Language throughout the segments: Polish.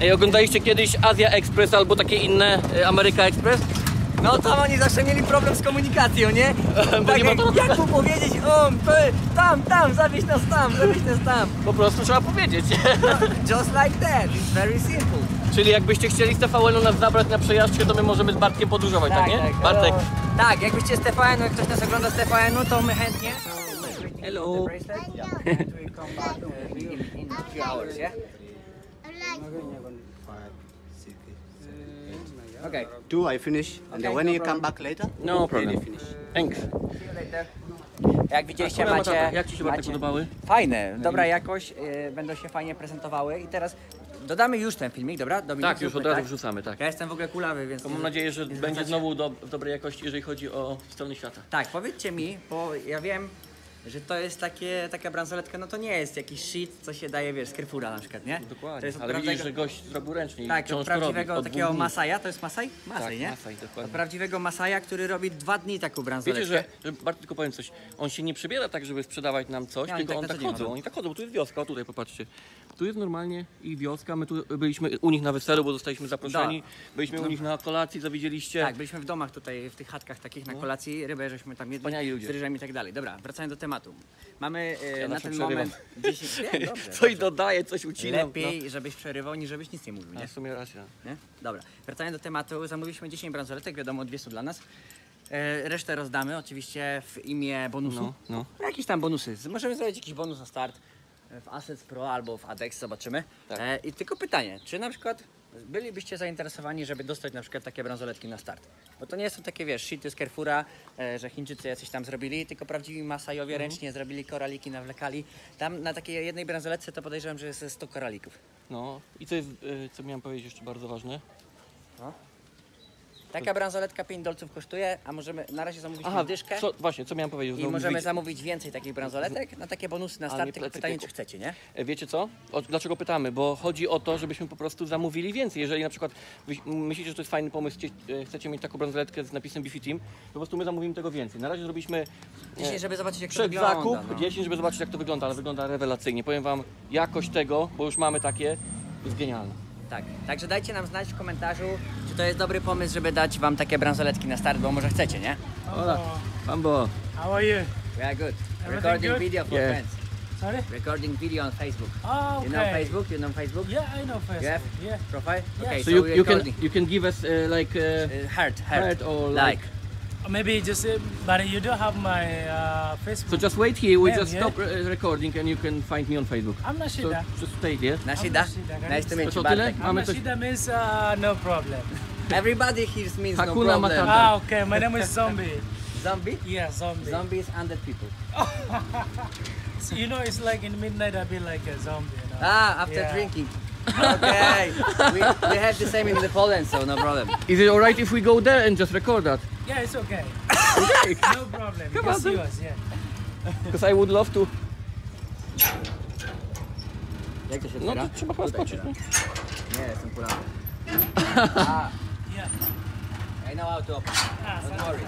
Ej, oglądaliście kiedyś Azja Express albo takie inne y, Ameryka Express? No tam oni zawsze mieli problem z komunikacją, nie? Bo Tak nie jak, to- jak mu powiedzieć, o, to, tam, tam, zawieź nas tam, zawieź nas tam. Po prostu trzeba powiedzieć. Just like that, it's very simple. Czyli jakbyście chcieli z TVN-u nas zabrać na przejażdżkę, to my możemy z Bartkiem podróżować, tak, nie? Bartek. O, tak, jakbyście z TVN-u, jak ktoś nas ogląda z TVN-u, to my chętnie. Hello. The Okay. Two, I finish. And Okay, when no you problem. come back later, No problem. finish. Thanks. See you later. Jak widzieliście, Akurat macie, matata. Jak ci się macie podobały? fajne, dobra jakość, y, będą się fajnie prezentowały i teraz dodamy już ten filmik, dobra? Dominik, Tak, już od razu wrzucamy, tak. Ja jestem w ogóle kulawy, więc... To mam nadzieję, że będzie znowu do, w dobrej jakości, jeżeli chodzi o strony świata. Tak, powiedzcie mi, bo ja wiem, że to jest takie, taka bransoletka, no to nie jest jakiś shit, co się daje, wiesz, z Carrefoura na przykład, nie? To Dokładnie. jest od Ale widzisz, że gość zrobił ręcznie Tak, od to robi. prawdziwego Od takiego. Masaja, to jest Masaj? Masaj, Tak, nie? Masaj, dokładnie. Od prawdziwego Masaja, który robi dwa dni taką bransoletkę. Wiecie, że, że bardzo tylko powiem coś, on się nie przebiera tak, żeby sprzedawać nam coś, oni tylko tak on tak chodzą, oni tak chodzą, bo tu jest wioska, o tutaj popatrzcie. Tu jest normalnie i wioska, my tu byliśmy u nich na weselu, bo zostaliśmy zaproszeni, byliśmy u nich na kolacji, zawiedzieliście. Tak, byliśmy w domach tutaj, w tych chatkach takich na kolacji, rybę żeśmy tam jedli, No. Z ryżem i tak dalej. Dobra, wracając do tematu. Mamy e, Ja na ten przerywam. moment 10... Nie, dobrze, Coś dodaje, coś ucinam. Lepiej, żebyś przerywał, niż żebyś nic nie mówił, No. nie? A w sumie racja. nie? Dobra, wracając do tematu, zamówiliśmy 10 bransoletek, wiadomo, dwie są dla nas. E, resztę rozdamy oczywiście w imię bonusu. No, no. Jakieś tam bonusy. Możemy zrobić jakiś bonus na start w Assets Pro albo w Adex, zobaczymy. Tak. E, I tylko pytanie, czy na przykład bylibyście zainteresowani, żeby dostać na przykład takie bransoletki na start? Bo to nie są takie, wiesz, shity z Carrefoura, e, że Chińczycy jacyś tam zrobili, tylko prawdziwi Masajowie Mhm. ręcznie zrobili koraliki, nawlekali. Tam na takiej jednej bransoletce to podejrzewam, że jest ze 100 koralików. No i co jest, y, co miałem powiedzieć jeszcze bardzo ważne. Taka bransoletka 5 dolców kosztuje, a możemy na razie zamówić Aha, dyszkę co, właśnie, co miałem powiedzieć? i możemy zamówić więcej takich bransoletek na takie bonusy na A start, tylko plecy pytanie, czy chcecie, nie? E, Wiecie co? O, dlaczego pytamy? Bo chodzi o to, żebyśmy po prostu zamówili więcej. Jeżeli na przykład wy, myślicie, że to jest fajny pomysł, chcecie, e, chcecie mieć taką bransoletkę z napisem Beefy Team, to po prostu my zamówimy tego więcej. Na razie zrobiliśmy Dzisiaj, żeby zobaczyć, jak to przed wygląda. zakup no. 10, żeby zobaczyć jak to wygląda, ale wygląda rewelacyjnie. Powiem wam, jakość tego, bo już mamy takie, jest genialna. Tak, także dajcie nam znać w komentarzu, czy to jest dobry pomysł, żeby dać wam takie bransoletki na start, bo może chcecie, nie? Hola, Bambo. How are you? We are good. Everything Recording good? video for Yeah. friends. Sorry? Recording video on Facebook. Oh, okay. You know Facebook? You know Facebook? Yeah, I know Facebook. You have Yeah. profile? Okay, So so, you, you can recording. you can give us uh, like uh, Uh, heart, heart, heart or like. Like. Or Maybe just, uh, but you don't have my uh, Facebook. So just wait here. We Yeah, just yeah. stop uh, recording and you can find me on Facebook. I'm not So just stay here. Nashida? Nashida, Nice to meet you, co, tyle? Bartek. I'm Mamy not coś... Shida means uh, no problem. Everybody here means no problem. Matata. ah, okay. My name is Zombie. Zombie? Yeah, Zombie. Zombie is 100 people. So, you know, it's like in midnight I'll be like a zombie. You know? Ah, after Yeah. drinking. Okay. we, we have the same in the Poland, so no problem. Is it alright if we go there and just record that? Yeah, it's okay. okay. no problem. Come can on, see then. us. Yeah. Because I would love to. Jak to się No otwiera? to trzeba chyba Tutaj skoczyć. otwiera. Nie? Nie, jestem kulawy. ah, Yeah. I know how to open. Don't worry.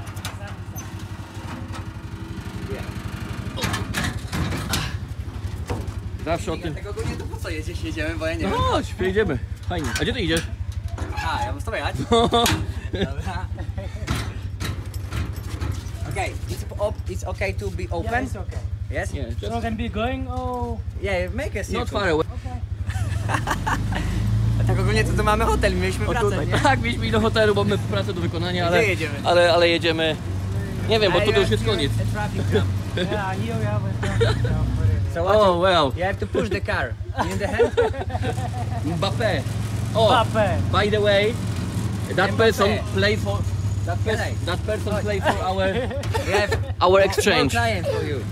Zawsze o tym. Dlatego go nie to po co jedziesz, jedziemy, bo ja nie No wiem. chodź, jedziemy. Fajnie. A gdzie ty idziesz? A, ja mam z tobą jechać? Dobra. Okay, it's, op it's okay to be Yeah, open? it's okay. Yes? Nie, So just can be going. Oh, Yeah, make a circle. not far away. okay. Tak ogólnie to, to mamy hotel, mieliśmy O nie? Tak, mieliśmy iść do hotelu, bo mamy pracę do wykonania, ale, jedziemy? ale, ale jedziemy. Nie wiem, bo to you już have jest to- koniec. A traffic jam. Yeah, here we have a traffic jam for it. So what Oh, well. You have to push the car. In the hand? Mbappé. Oh, Mbappé. by the way, that Mbappé. person played for that, Can pers- I? that person played for our We have our exchange. client for you.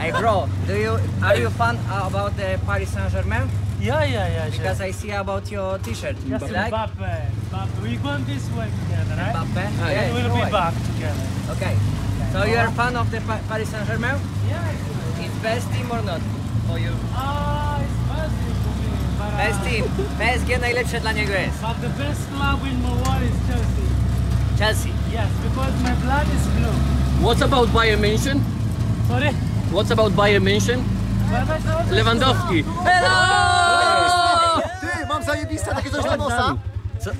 Hey bro, do you are you fan about the Paris Saint Germain? Yeah, yeah, yeah. Sure. Because I see about your T-shirt. Yes, You like Mbappe. Mbappe. We going this way together, right? Mbappe? Ah, Yeah, we'll be away. back together. Okay. So you are a fan of the Pa- Paris Saint Germain? Yeah, it's It's best team or not for you? Ah, it's best for me. But, uh, Best team. PSG najlepsze dla niego jest. But the best club in my world is Chelsea. Chelsea. Yes, because my blood is blue. What's about Bayern München? Sorry? What's about Bayern München? Lewandowski. Hello! Ty, mam Krystian, takie coś do nosa. Co?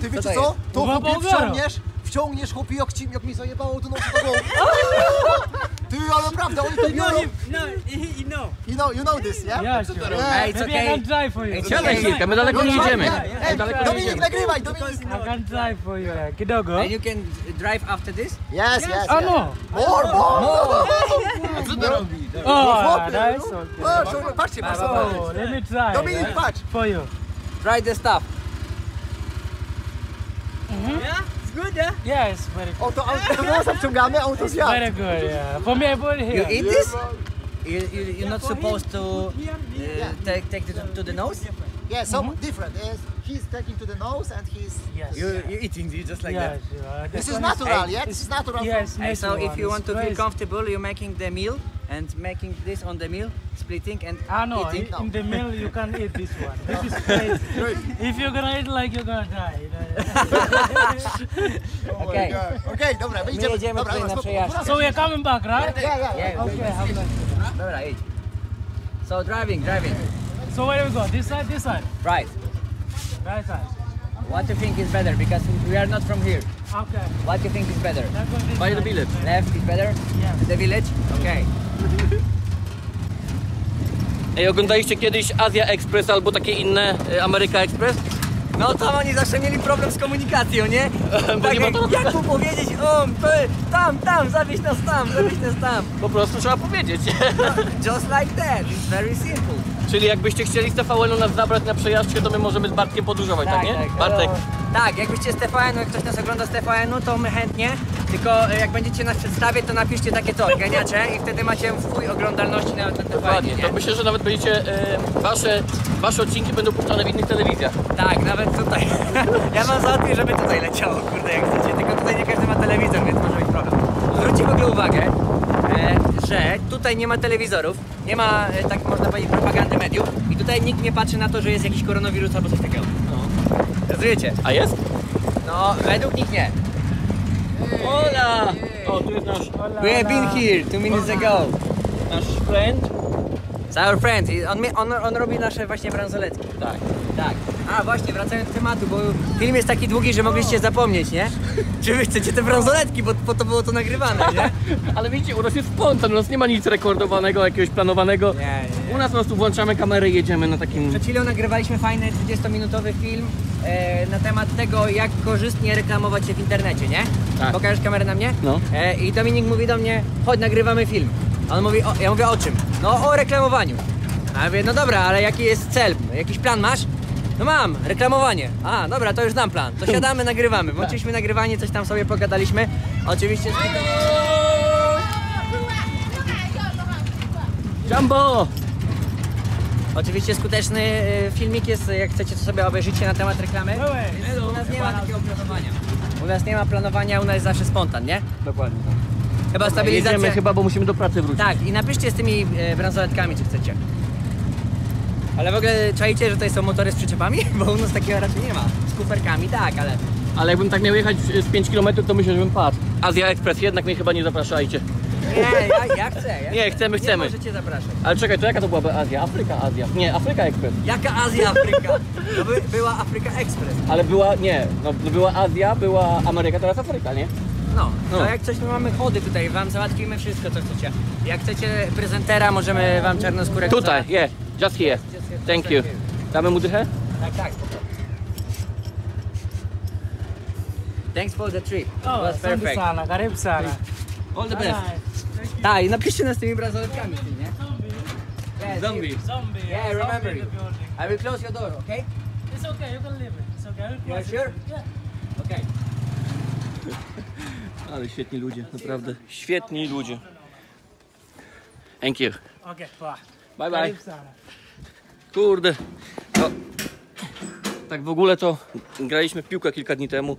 Ty wiecie to co? To chłopie wciągniesz, wciągniesz chłopie jak, ci, jak mi zajebało do nosa to było. Ty, ale prawda, oni to biorą. no, you know. You know, you know this, yeah? Yeah, sure. Yeah. Hey, it's Maybe I okay. can drive for you. It's Siadaj okay. chwilkę, my daleko nie jedziemy. Ej, My daleko nie Dominik, jedziemy. nagrywaj, Dominik. I can drive for you. Yeah. Kidogo. And you can drive after this? Yes, yes. Oh yes. no. More, more. Oh, chłopie, that's no. okay. Patrz, patrzcie, patrzcie. Oh, let me try. Dominik, yeah, patrz. For you. Try the stuff. Good, yeah? Yeah, it's very good. O, to auto do nosa wciągamy, a on to. Very good. Yeah. For me, I put it You eat this? You, you, you're not supposed to uh, take, take it to the nose? Yeah, so different. Yes, he's taking to the nose and he's... Yes. You, you're eating it just like yeah, that. sure. This This is one natural, Hey, yeah? This is natural. Yes, Hey, so if you want to feel comfortable, you're making the meal and making this on the meal, splitting and Ah no, eating. in, in the middle you can't eat this one. This is crazy. if you're gonna eat like you're gonna die. You know? Okay. Okej, dobra, my My idziemy. jedziemy Dobra, tutaj na przejażdżkę. so we're coming back, right? Yeah, yeah, yeah. Okay, have a. Dobra, idź. So driving, driving. So where do we go? This side, this side? Right. Right side. What do you think is better? Because we are not from here. Okay. What do you think is better? By the village. Left is better? Yeah. The village? Okay. Ej, oglądaliście kiedyś Azja Express albo takie inne y, Ameryka Express? No tam oni zawsze mieli problem z komunikacją, nie? Byli Tak, jak, motor- jak mu powiedzieć, o, tam, tam, zawieź nas tam, zawieź nas tam. Po prostu trzeba powiedzieć. Just like that, it's very simple. Czyli jakbyście chcieli z TVN-u nas zabrać na przejażdżkę, to my możemy z Bartkiem podróżować, tak, nie? Bartek. Tak, jakbyście z TVN-u, jak ktoś nas ogląda z TVN-u, to my chętnie. Tylko e, jak będziecie nas przedstawiać, to napiszcie takie to, geniacze i wtedy macie wpój oglądalności nawet na TVN, Dokładnie, nie? to myślę, że nawet będziecie, e, wasze, wasze odcinki będą puszczane w innych telewizjach. Tak, nawet tutaj. Ja mam załatwię, żeby tutaj leciało, kurde, jak chcecie. Tylko tutaj nie każdy ma telewizor, więc może być problem. Zwróćcie w ogóle uwagę, e, że tutaj nie ma telewizorów, nie ma, e, tak można powiedzieć, propagandy mediów i tutaj nikt nie patrzy na to, że jest jakiś koronawirus albo coś takiego. Rozumiecie? A jest? No, według nich nie. Hola! O, tu jest nasz, We have been here two minutes ago. nasz friend. It's our friend. I On, on, on robi nasze właśnie bransoletki. Tak. Tak. A właśnie, wracając do tematu, bo film jest taki długi, że mogliście zapomnieć, nie? Czy wy chcecie te bransoletki, bo po to było to nagrywane, nie? Ale widzicie, u nas jest spontan, u nas nie ma nic rekordowanego, jakiegoś planowanego. Nie, nie, nie. U nas po prostu włączamy kamerę i jedziemy na takim... Przed chwilą nagrywaliśmy fajny 20-minutowy film e, na temat tego, jak korzystnie reklamować się w internecie, nie? Tak. Pokażesz kamerę na mnie? No. E, I Dominik mówi do mnie, chodź nagrywamy film. A on mówi, o, ja mówię o czym? No o reklamowaniu. A ja mówię, no dobra, ale jaki jest cel? Jakiś plan masz? No mam, reklamowanie. A, dobra, to już znam plan. To siadamy, nagrywamy. Włączyliśmy nagrywanie, coś tam sobie pogadaliśmy. Oczywiście... Jumbo! Oczywiście skuteczny e, filmik jest, jak chcecie to sobie obejrzycie na temat reklamy. Hello. U nas nie ma takiego planowania. U nas nie ma planowania, u nas jest zawsze spontan, nie? Dokładnie. Chyba stabilizacja. Jedziemy chyba, bo musimy do pracy wrócić. Tak, i napiszcie z tymi e, bransoletkami, czy chcecie. Ale w ogóle czajcie, że tutaj są motory z przyczepami? Bo u nas takiego raczej nie ma. Z kuferkami, tak, ale... Ale jakbym tak miał jechać z 5 km, to myślę, że bym padł. Azja Express, jednak mnie chyba nie zapraszajcie. Nie, ja, ja chcę. Ja Nie, chcemy, Nie chcemy. możecie zapraszać. Ale czekaj, to jaka to byłaby Azja? Afryka, Azja. Nie, Afryka Express. Jaka Azja, Afryka? To by, była Afryka Express. Ale była, nie, no była Azja, była Ameryka, teraz Afryka, nie? No, No. to jak coś, my mamy chody tutaj, wam załatwimy wszystko, co chcecie. Jak chcecie prezentera, możemy wam czarnoskórę Tutaj, yeah, just here. Thank you. Damy mu dychę? Tak, tak. Thanks for the trip. It Oh, was perfect. sana. Karibu sana. All the best. Tak, i napiszcie nas tymi bransoletkami, nie? Yes, Zombie. Zombie. Yeah, zombie remember you. I will close your door, okay? It's okay, you can leave it. It's okay. You are sure? Yeah. Okay. Ale świetni ludzie, naprawdę. Świetni ludzie. Thank you. Okay, bye. Bye bye. Kurde. No, tak w ogóle to graliśmy w piłkę kilka dni temu.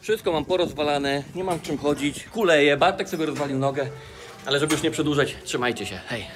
Wszystko mam porozwalane, nie mam czym chodzić, kuleję, Bartek sobie rozwalił nogę. Ale żeby już nie przedłużać, trzymajcie się. Hej.